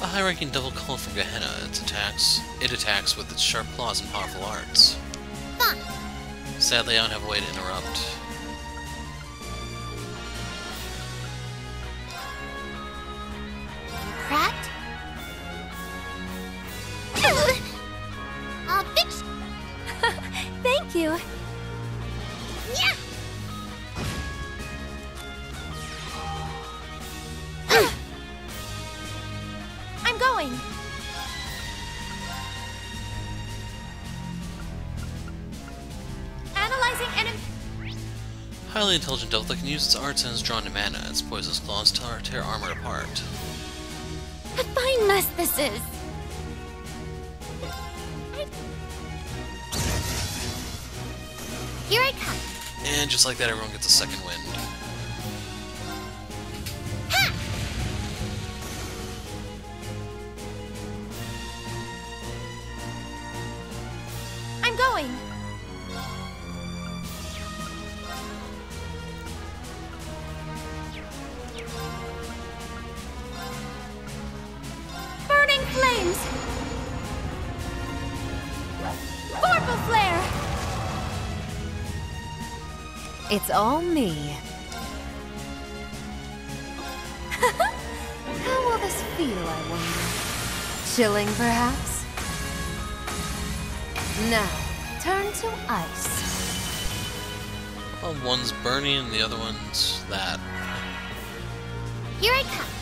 [SPEAKER 1] A high-ranking devil called from Gehenna. Its attacks. It attacks with its sharp claws and powerful arts. Sadly, I don't have a way to interrupt. Highly intelligent devil that can use its arts and is drawn to mana. Its poisonous claws tear, tear armor apart.
[SPEAKER 3] A fine mess this is. Here I come.
[SPEAKER 1] And just like that, everyone gets a second
[SPEAKER 2] all me. *laughs* How will this feel, I wonder? Chilling, perhaps? Now, turn to ice.
[SPEAKER 1] Well, one's burning and the other one's that.
[SPEAKER 3] Here I come.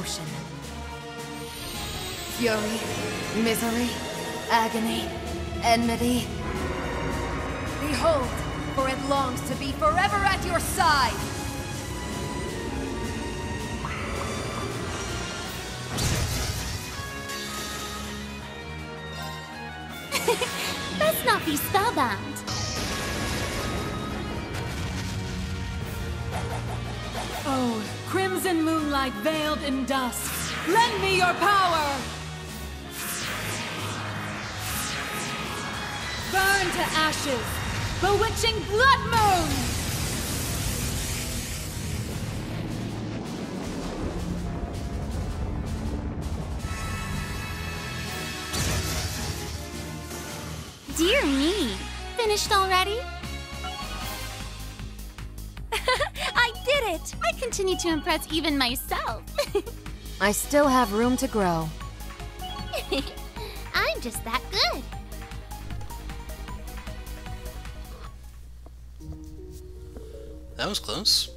[SPEAKER 2] Emotion. Fury, misery, agony, enmity. Behold, for it longs to be forever at your side! *laughs*
[SPEAKER 5] Let's not be spellbound.
[SPEAKER 7] Moonlight veiled in dust. Lend me your power! Burn to ashes, bewitching blood moon!
[SPEAKER 5] Dear me. Finished already? Did it! I continue to impress even myself. *laughs*
[SPEAKER 2] I still have room to grow. *laughs*
[SPEAKER 3] I'm just that good.
[SPEAKER 1] That was close.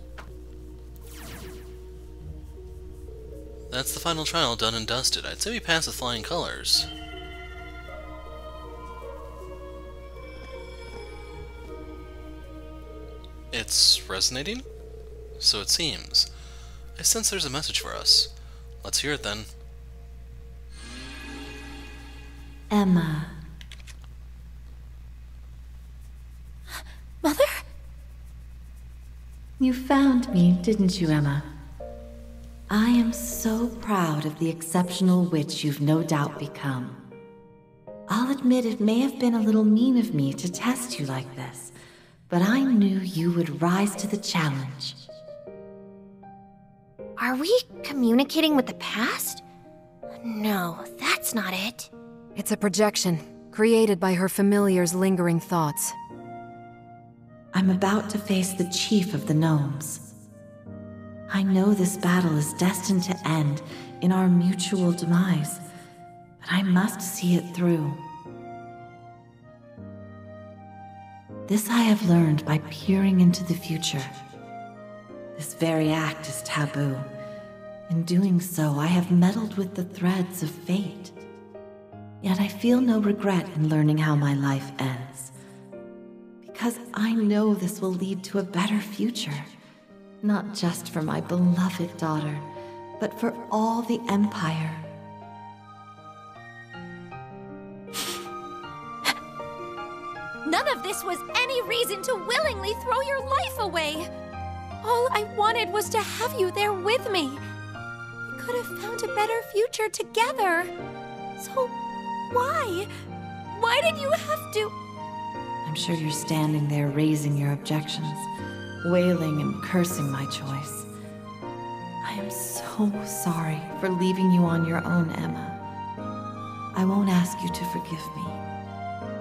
[SPEAKER 1] That's the final trial done and dusted. I'd say we passed with flying colors. It's resonating? So it seems. I sense there's a message for us. Let's hear it then.
[SPEAKER 8] Emma.
[SPEAKER 6] Mother?
[SPEAKER 8] You found me, didn't you, Emma? I am so proud of the exceptional witch you've no doubt become. I'll admit it may have been a little mean of me to test you like this, but I knew you would rise to the challenge.
[SPEAKER 3] Are we communicating with the past? No, that's not it.
[SPEAKER 2] It's a projection, created by her familiar's lingering thoughts.
[SPEAKER 8] I'm about to face the chief of the gnomes. I know this battle is destined to end in our mutual demise, but I must see it through. This I have learned by peering into the future. This very act is taboo. In doing so, I have meddled with the threads of fate. Yet I feel no regret in learning how my life ends. Because I know this will lead to a better future. Not just for my beloved daughter, but for all the Empire.
[SPEAKER 6] None of this was any reason to willingly throw your life away. All I wanted was to have you there with me. Could have found a better future together. So, why? Why did you have to?
[SPEAKER 8] I'm sure you're standing there raising your objections, wailing and cursing my choice. I am so sorry for leaving you on your own, Emma. I won't ask you to forgive me.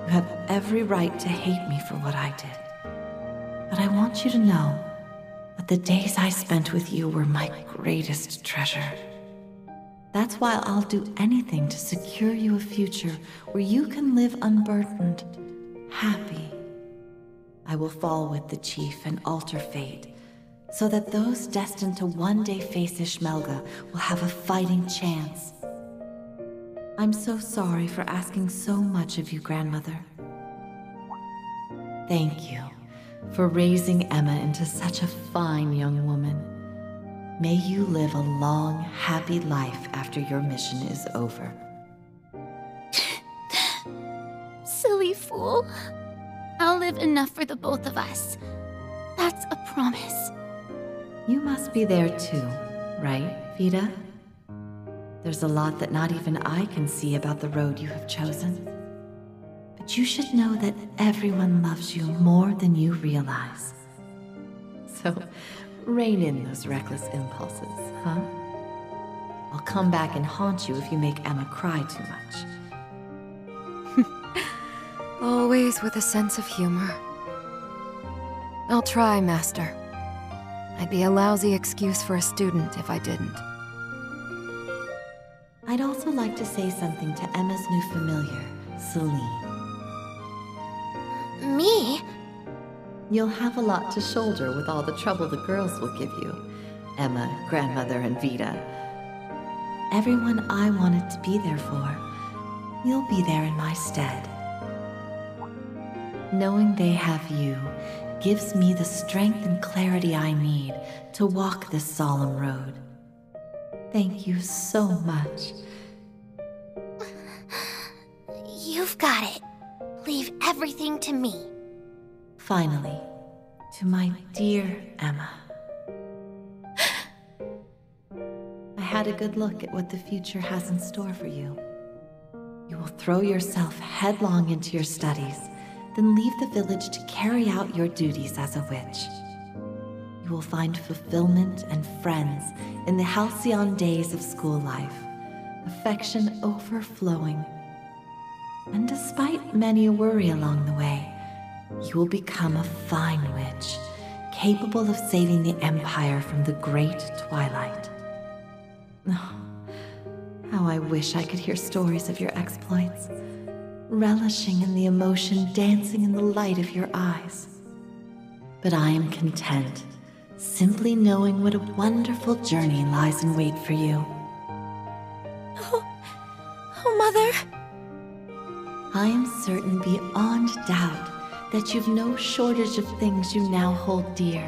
[SPEAKER 8] You have every right to hate me for what I did. But I want you to know that the days I spent with you were my greatest treasure. That's why I'll do anything to secure you a future where you can live unburdened, happy. I will fall with the chief and alter fate, so that those destined to one day face Ishmelga will have a fighting chance. I'm so sorry for asking so much of you, grandmother. Thank you for raising Emma into such a fine young woman. May you live a long, happy life after your mission is over. *gasps*
[SPEAKER 5] Silly fool. I'll live enough for the both of us. That's a promise.
[SPEAKER 8] You must be there too, right, Vita? There's a lot that not even I can see about the road you have chosen. But you should know that everyone loves you more than you realize. So, rein in those reckless impulses, huh? I'll come back and haunt you if you make Emma cry too much. *laughs*
[SPEAKER 2] Always with a sense of humor. I'll try, Master. I'd be a lousy excuse for a student if I didn't.
[SPEAKER 8] I'd also like to say something to Emma's new familiar, Celine.
[SPEAKER 3] Me?
[SPEAKER 8] You'll have a lot to shoulder with all the trouble the girls will give you. Emma, grandmother, and Vita. Everyone I wanted to be there for, you'll be there in my stead. Knowing they have you gives me the strength and clarity I need to walk this solemn road. Thank you so much. *laughs*
[SPEAKER 3] You've got it. Leave everything to me.
[SPEAKER 8] Finally, to my dear Emma. I had a good look at what the future has in store for you. You will throw yourself headlong into your studies, then leave the village to carry out your duties as a witch. You will find fulfillment and friends in the halcyon days of school life, affection overflowing. And despite many a worry along the way, you will become a fine witch, capable of saving the Empire from the Great Twilight. Oh, *sighs* how I wish I could hear stories of your exploits, relishing in the emotion dancing in the light of your eyes. But I am content, simply knowing what a wonderful journey lies in wait for you.
[SPEAKER 3] Oh, oh, Mother.
[SPEAKER 8] I am certain beyond doubt that you've no shortage of things you now hold dear,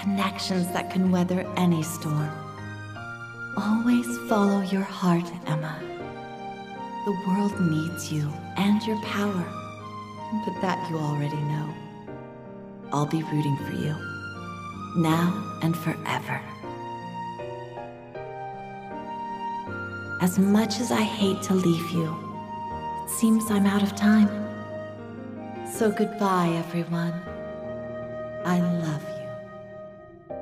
[SPEAKER 8] connections that can weather any storm. Always follow your heart, Emma. The world needs you and your power, but that you already know. I'll be rooting for you, now and forever. As much as I hate to leave you, it seems I'm out of time. So goodbye, everyone. I love you.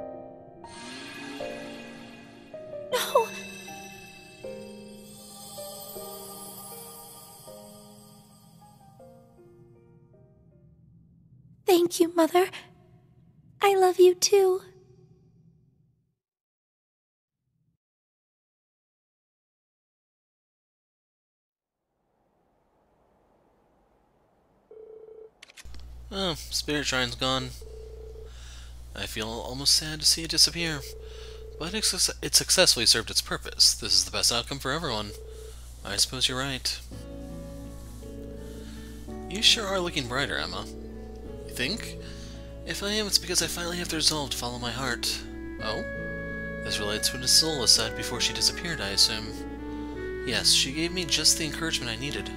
[SPEAKER 3] No! Thank you, Mother. I love you too.
[SPEAKER 1] Oh, Spirit Shrine's gone. I feel almost sad to see it disappear. But it, suc- it successfully served its purpose. This is the best outcome for everyone. I suppose you're right. You sure are looking brighter, Emma. You think? If I am, it's because I finally have the resolve to follow my heart. Oh? This relates to what Isara said before she disappeared, I assume. Yes, she gave me just the encouragement I needed.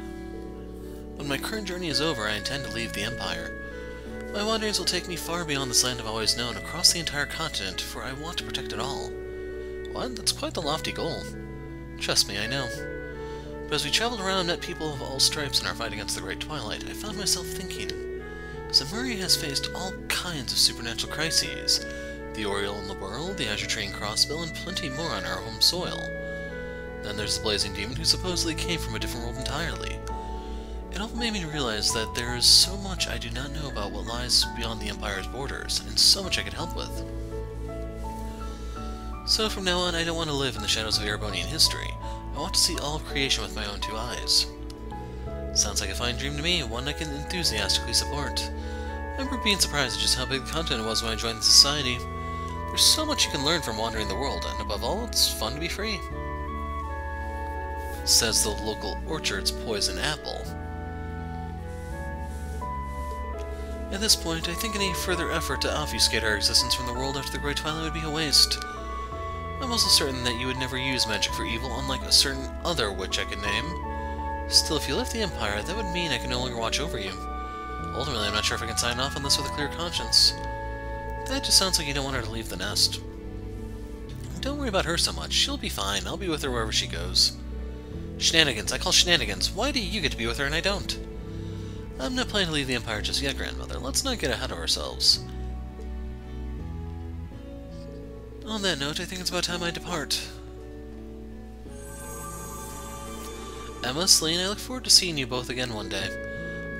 [SPEAKER 1] When my current journey is over, I intend to leave the Empire. My wanderings will take me far beyond this land I've always known, across the entire continent, for I want to protect it all. What? That's quite the lofty goal. Trust me, I know. But as we traveled around and met people of all stripes in our fight against the Great Twilight, I found myself thinking. Zemuria has faced all kinds of supernatural crises. The Aureole in the world, the Azure Tree and Crossbell, and plenty more on our home soil. Then there's the Blazing Demon who supposedly came from a different world entirely. It all made me realize that there is so much I do not know about what lies beyond the Empire's borders, and so much I could help with. So from now on, I don't want to live in the shadows of Erebonian history. I want to see all of creation with my own two eyes. Sounds like a fine dream to me, one I can enthusiastically support. I remember being surprised at just how big the continent was when I joined the society. There's so much you can learn from wandering the world, and above all, it's fun to be free. Says the local orchard's poison apple. At this point, I think any further effort to obfuscate our existence from the world after the Great Twilight would be a waste. I'm also certain that you would never use magic for evil, unlike a certain other witch I could name. Still, if you left the Empire, that would mean I could no longer watch over you. Ultimately, I'm not sure if I can sign off on this with a clear conscience. That just sounds like you don't want her to leave the nest. Don't worry about her so much. She'll be fine. I'll be with her wherever she goes. Shenanigans. I call shenanigans. Why do you get to be with her and I don't? I'm not planning to leave the Empire just yet, Grandmother. Let's not get ahead of ourselves. On that note, I think it's about time I depart. Emma, Celine, I look forward to seeing you both again one day.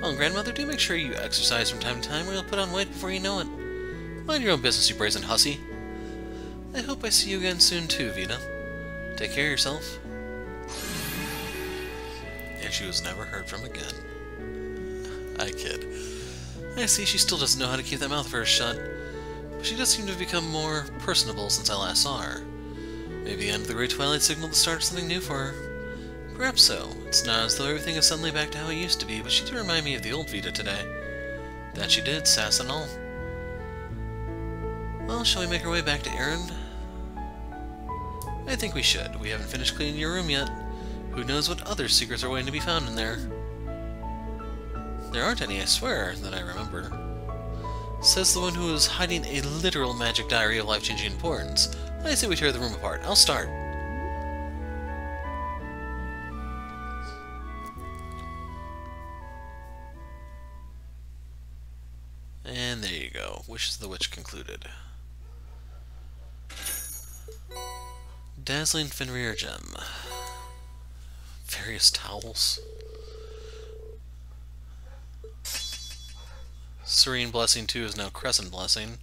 [SPEAKER 1] Oh, and grandmother, do make sure you exercise from time to time or you'll put on weight before you know it. Mind your own business, you brazen hussy. I hope I see you again soon too, Vita. Take care of yourself. And she was never heard from again. I kid. I see she still doesn't know how to keep that mouth of hers shut. But she does seem to have become more personable since I last saw her. Maybe the end of the Great Twilight signaled the start of something new for her. Perhaps so. It's not as though everything is suddenly back to how it used to be, but she did remind me of the old Vita today. That she did, sass and all. Well, shall we make our way back to Eryn? I think we should. We haven't finished cleaning your room yet. Who knows what other secrets are waiting to be found in there? There aren't any, I swear, that I remember. Says the one who is hiding a literal magic diary of life-changing importance. I say we tear the room apart. I'll start. And there you go. Wishes of the Witch concluded. Dazzling Fenrir gem. Various towels. Serene Blessing 2 is now Crescent Blessing.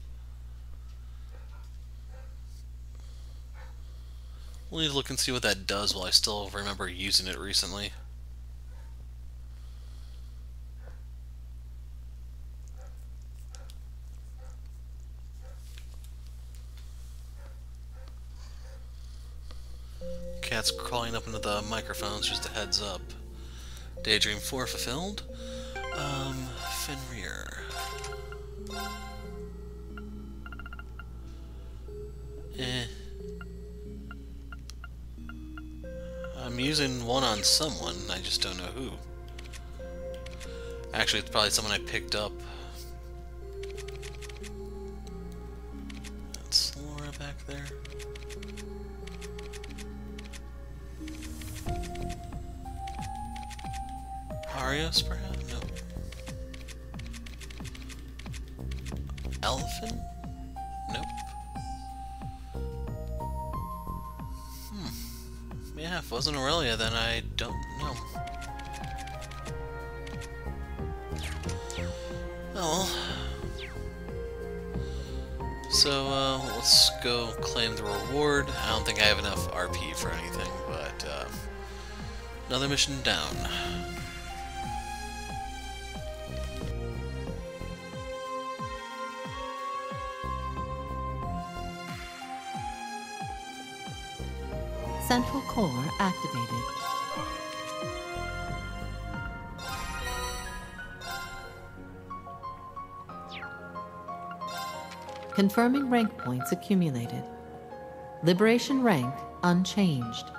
[SPEAKER 1] We'll need to look and see what that does while I still remember using it recently. Cat's crawling up into the microphones, just a heads up. Daydream 4 fulfilled. Um, using one on someone, I just don't know who. Actually, it's probably someone I picked up. Then I don't know. Oh well. So, uh, let's go claim the reward. I don't think I have enough RP for anything, but, uh, another mission down.
[SPEAKER 8] Central core activated. Confirming rank points accumulated. Liberation rank unchanged.